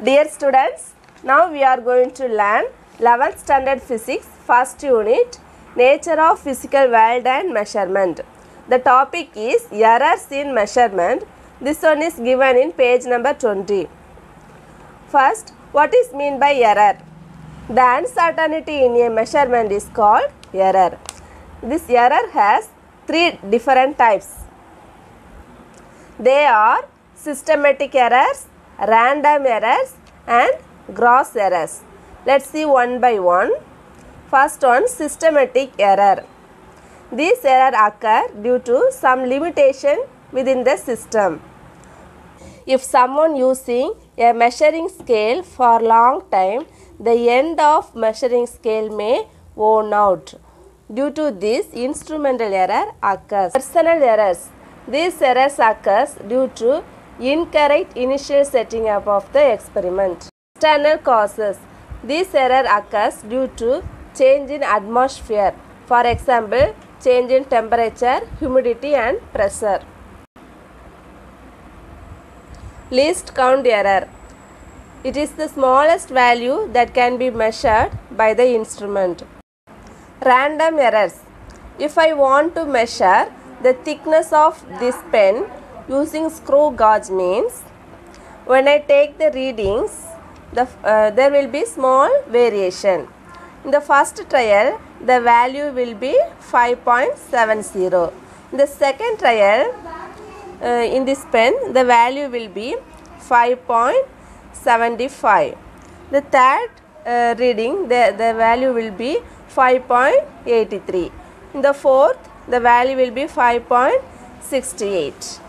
Dear students, now we are going to learn 11th standard physics first unit nature of physical world and measurement. The topic is errors in measurement. This one is given in page number 20. First, what is mean by error? The uncertainty in a measurement is called error. This error has three different types. They are systematic errors, random errors and gross errors. Let's see one by one. First one systematic error. These error occur due to some limitation within the system. If someone using a measuring scale for long time, the end of measuring scale may worn out. Due to this, instrumental error occurs. Personal errors. These errors occurs due to incorrect initial setting up of the experiment. External causes. This error occurs due to change in atmosphere. For example, change in temperature, humidity and pressure. Least count error. It is the smallest value that can be measured by the instrument. Random errors. If I want to measure the thickness of this pen using screw gauge means when I take the readings the, uh, there will be small variation. In the first trial the value will be 5.70. In the second trial uh, in this pen the value will be 5.75 the third uh, reading the, the value will be 5.83 in the fourth the value will be 5.68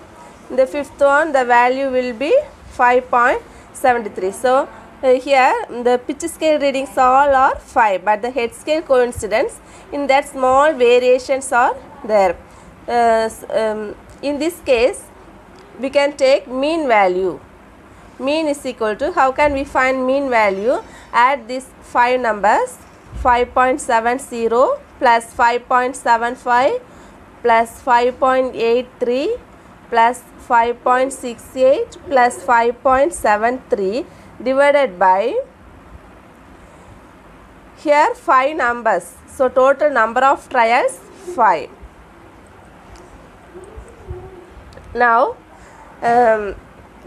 the fifth one the value will be 5.73 so uh, here the pitch scale readings all are 5 but the head scale coincidence in that small variations are there. Uh, um, in this case we can take mean value. Mean is equal to how can we find mean value add these five numbers? 5.70 plus 5.75 plus 5.83 plus 5.68 plus 5.73 divided by here 5 numbers. So total number of trials 5 now um,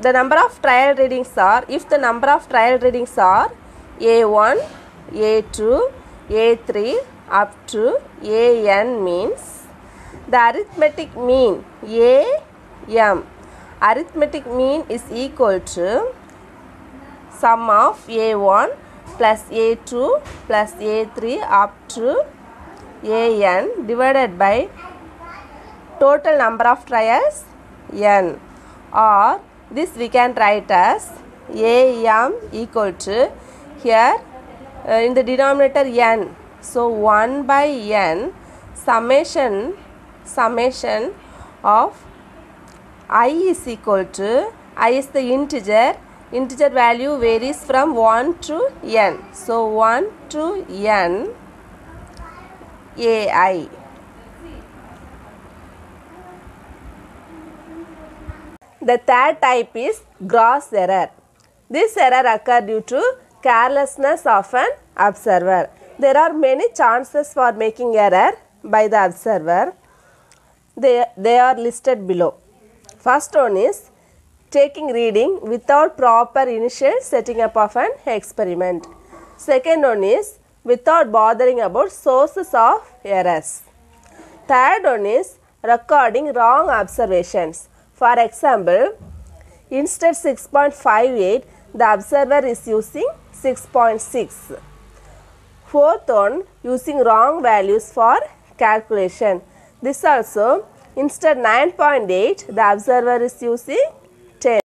the number of trial readings are if the number of trial readings are a1 a2 a3 up to an means the arithmetic mean a m arithmetic mean is equal to sum of a1 plus a2 plus a3 up to an divided by total number of trials n. Or this we can write as am equal to here uh, in the denominator n. So 1 by n summation summation of i is equal to i is the integer integer value varies from 1 to n so 1 to n ai The third type is gross error. This error occurs due to carelessness of an observer. There are many chances for making error by the observer. They, they are listed below. First one is taking reading without proper initial setting up of an experiment. Second one is without bothering about sources of errors. Third one is recording wrong observations. For example, instead 6.58, the observer is using 6.6. Fourth one, using wrong values for calculation. This also, instead 9.8, the observer is using